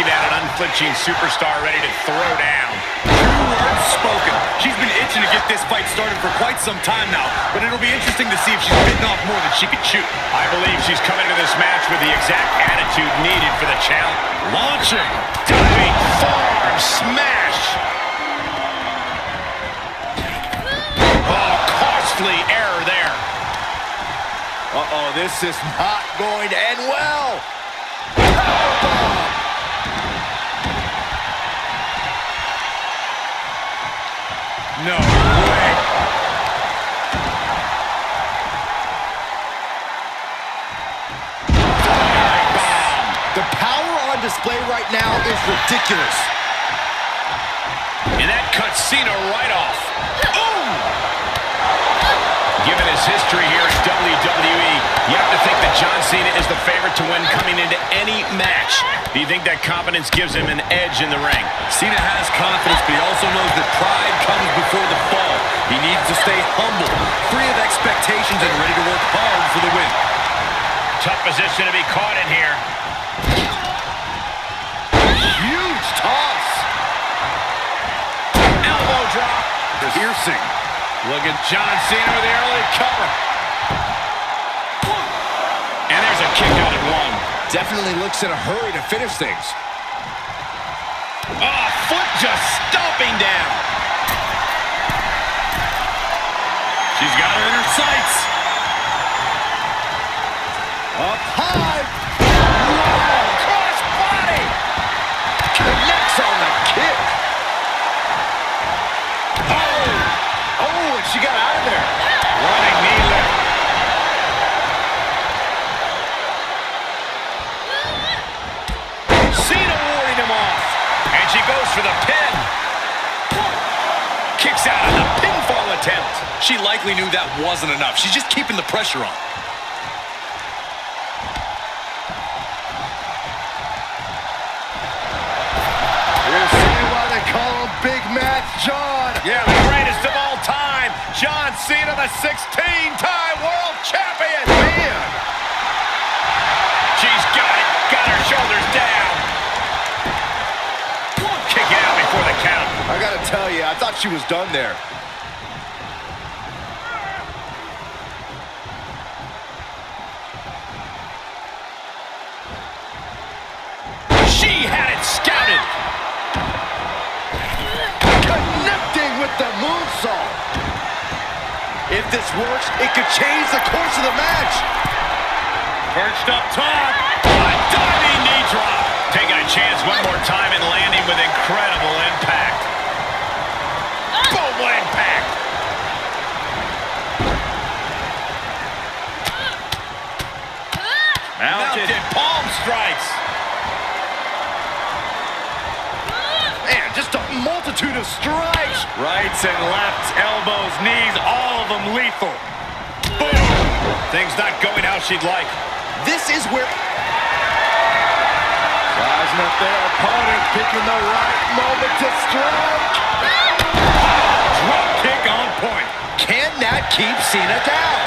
looking at an unflinching superstar ready to throw down. True spoken. She's been itching to get this fight started for quite some time now, but it'll be interesting to see if she's bitten off more than she can chew. I believe she's coming into this match with the exact attitude needed for the challenge. Launching. Diving forearm smash. Oh, costly error there. Uh-oh, this is not going to end well. Display right now is ridiculous. And that cuts Cena right off. Boom! Given his history here in WWE, you have to think that John Cena is the favorite to win coming into any match. Do you think that confidence gives him an edge in the ring? Cena has confidence, but he also knows that pride comes before the fall. He needs to stay humble, free of expectations, and ready to work hard for the win. Tough position to be caught in here. Piercing. Look at John Cena with the early cover. And there's a kick out at one. Definitely looks in a hurry to finish things. Oh, foot just stomping down. Goes for the pin. Kicks out of the pinfall attempt. She likely knew that wasn't enough. She's just keeping the pressure on. We'll see why they call him Big Match John. Yeah, the greatest of all time. John Cena, the 16-time world champion. Man. Tell you, I thought she was done there. She had it scouted. Connecting with the moonsault. If this works, it could change the course of the match. Perched up top. A diving knee drop. Taking a chance one more time and landing with incredible Mounted. Mounted palm strikes. Man, just a multitude of strikes. Rights and lefts, elbows, knees, all of them lethal. Boom! Things not going how she'd like. This is where... Sizing up their opponent, picking the right moment to strike. Ah! Drop kick on point. Can that keep Cena? Down.